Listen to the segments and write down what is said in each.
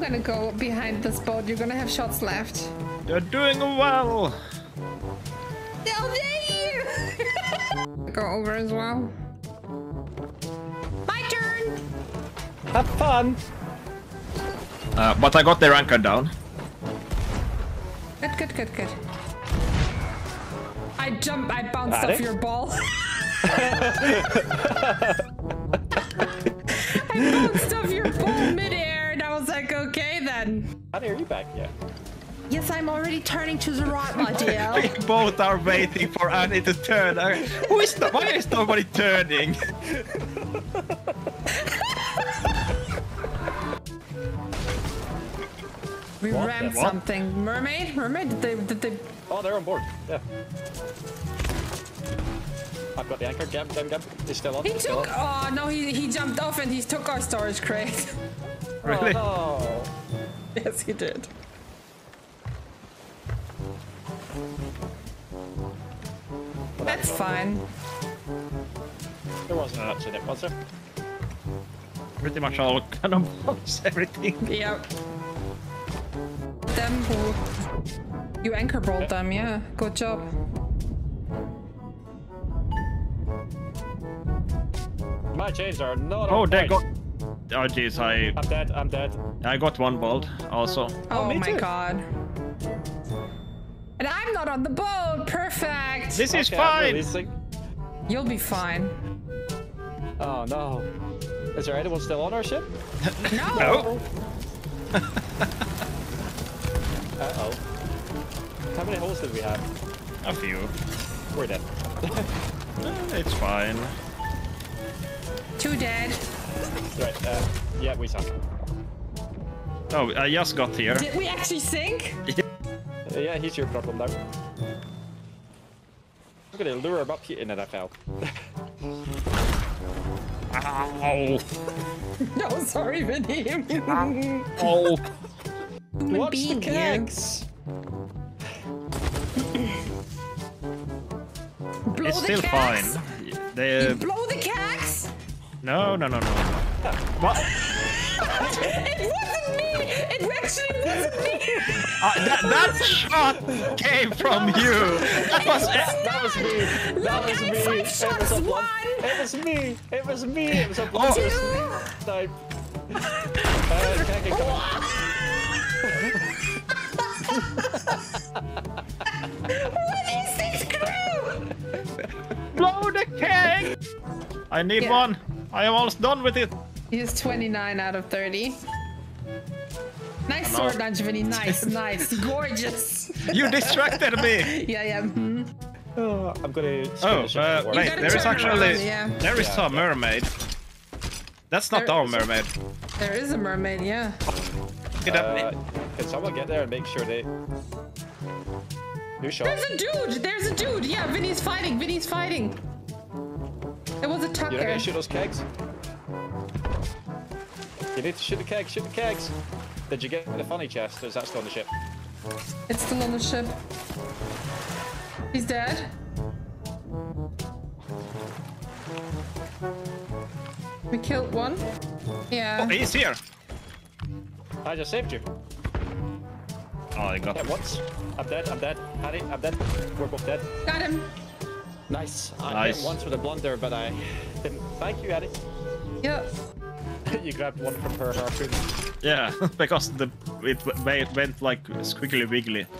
I'm gonna go behind this boat. You're gonna have shots left. You're doing well. How dare you! go over as well. My turn! Have fun. Uh, but I got their anchor down. Good, good, good, good. I jump. I bounced Got off it? your ball. I bounced off your like, okay then. How are you back yet? Yes, I'm already turning to the right, my dear. We both are waiting for Annie to turn. Who is the, why is nobody turning? We What? rammed What? something. Mermaid? Mermaid? Did they, did they... Oh, they're on board. Yeah. I've got the anchor. Gem, gem, gem. He's still on. He still took... on. Oh, no, he, he jumped off and he took our storage crate. Really? Oh, yes, he did. That's fine. There wasn't an in it, was there? Pretty much all cannonballs, everything. Yep. Them who... You anchor rolled them, yeah. Good job. My chains are not Oh, on they point. got. Oh jeez, I I'm dead. I'm dead. I got one bolt also. Oh, me my too. god. And I'm not on the boat! Perfect! This is Okay, I'm fine. releasing. You'll be fine. Oh no. Is there anyone still on our ship? No! No. Uh oh. How many holes did we have? A few. We're dead. Eh, It's fine. Two dead. Right. Uh, yeah, we suck. Oh, I just got here. Did we actually sink? Uh, yeah, he's your problem now. I'm gonna lure him up here, and then I fell. Ow! No, sorry, Vinny. Oh! Watch the being here. kegs! Blow It's the still kegs. fine. The Blow the kegs. No, no, no, no. What? It wasn't me. It actually wasn't me. Uh, that, that shot came from you. That was. That was me! That was I me! have five It was a One. It was me! It was me! It was a Oh. blunt Two. type. Uh, keg is coming. What is this crew? Blow the keg! I need Yeah. one. I am almost done with it. He's 29 out of 30. Nice sword lunge, Vinny. Nice, nice. Gorgeous. You distracted me. Yeah, yeah. mhm. Oh, I'm gonna. Oh, uh, wait. There is actually around, yeah. there is Yeah, a okay. mermaid. That's not There our mermaid. There is a mermaid, yeah. Get up. Uh, can someone get there and make sure they. New shot. There's a dude. There's a dude. Yeah, Vinny's fighting. Vinny's fighting. There was a You're not gonna shoot those kegs? You need to shoot the kegs, shoot the kegs! Did you get the funny chest? Or is that still on the ship? It's still on the ship. He's dead. We killed one. Yeah. Oh, he's here. I just saved you. Oh, I got Yeah, once. I'm dead, I'm dead. Harry, I'm dead. We're both dead. Got him. Nice. I Nice. hit once with a blunder, but I didn't. Thank you, Harry. Yeah. you grabbed one from her harpoon. Yeah, because the it w- went like squiggly wiggly.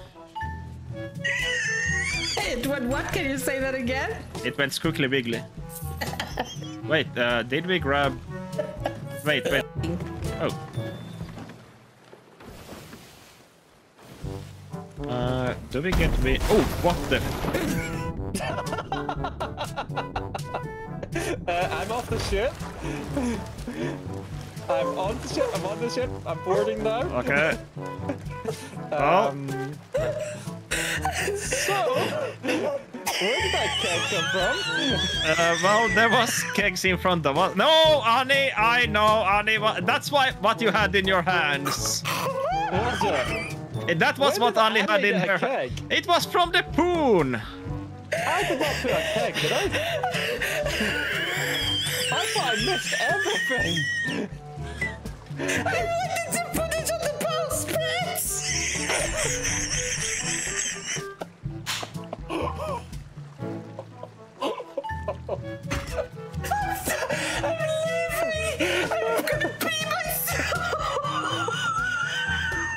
It went what? Can you say that again? It went squiggly wiggly. Wait, uh, did we grab? Wait, wait. Oh. Uh, do we get me? Oh, what the? Uh, I'm off the ship. I'm on the ship. I'm on the ship. I'm boarding now. Okay. Oh, Um, so, where did that keg come from? uh, well, there was kegs in front of us. No, Annie, I know, Annie. That's why what you had in your hands. What Was it? That was Where what Annie had in her. keg? It was from the poon. I did not put a keg, did I? I thought I missed everything. I wanted to put it on the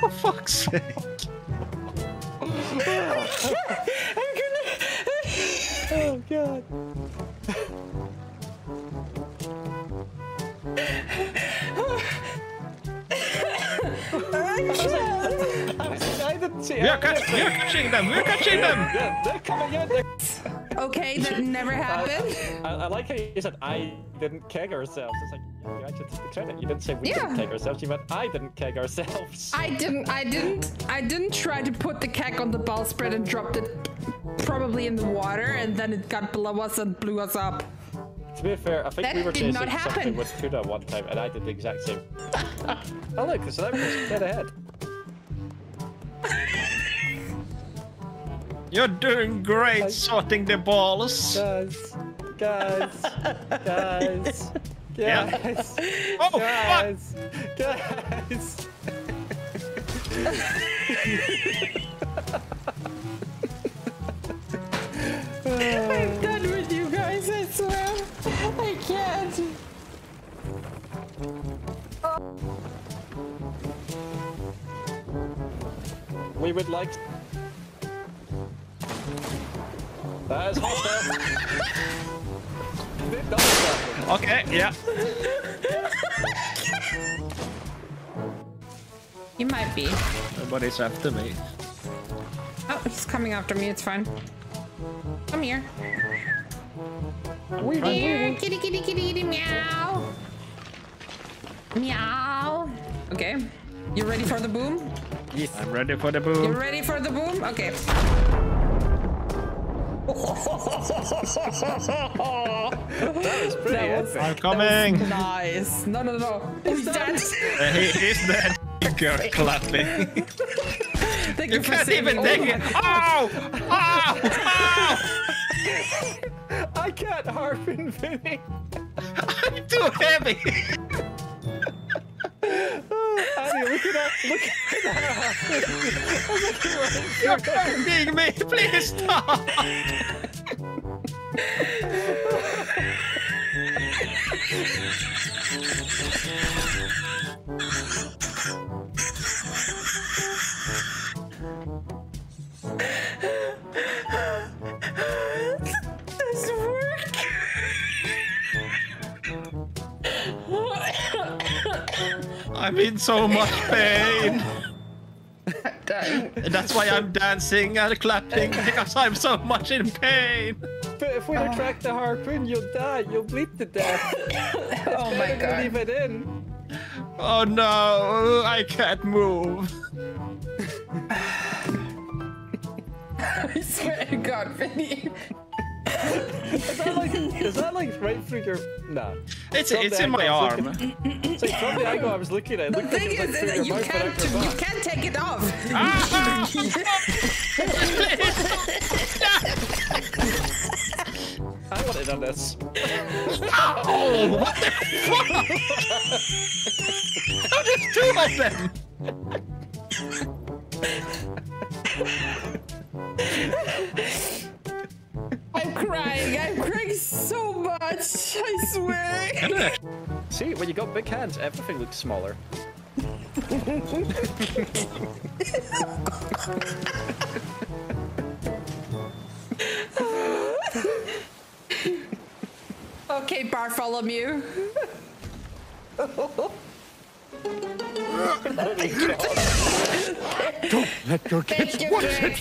For fuck's sake. I didn't see We are, catch- we are catching them! We are catching them! Yeah, they're coming. Okay, that never happened. I, I like how you said I didn't keg ourselves. It's like you actually took the credit. You didn't say we didn't keg ourselves. You meant I didn't keg ourselves. I didn't, I didn't, I didn't try to put the keg on the ball spread and dropped it probably in the water and then it got below us and blew us up. To be fair, I think That we were did chasing not something happen. with tuna one time, and I did the exact same. oh look, the celebrities dead ahead. You're doing great sorting the balls. Guys, guys, guys, Yeah. guys, Oh, fuck! guys, guys. We would like. That is hostile. Did not happen. Okay, yeah. He might be. Nobody's after me. Oh, he's coming after me. It's fine. Come here. Here, kitty, kitty, kitty, kitty, meow. Meow. Okay. You ready for the boom? Yes. I'm ready for the boom. You boom. ready for the boom? Okay. That was pretty That was- I'm coming. Nice. No, no, no. He's dead. Uh, he is dead. Girl clapping. Thank You for can't even saving- take it. Ow! Ow! Ow! I can't harpoon Vinny. I'm too heavy. Annie, look at that. Look at that. You're hurting me. Please stop. I'm in so much pain. That's why I'm dancing and clapping because I'm so much in pain. But if we retract the harpoon, you'll die. You'll bleed to death. Oh my god. Leave it in. Oh no, I can't move. I swear to God, Vinny. Is that like? Is that like right through your? Nah. It's From it's in my I arm. looking- It's like from the angle I was looking at. It The looked like thing it is, like through that you can't, without your you can't take it off. I want it on this. Oh, what the fuck? Oh, there's two of them. I swear. See, when you got big hands, everything looks smaller. Okay, Bartholomew. Don't let your Thank you, Greg.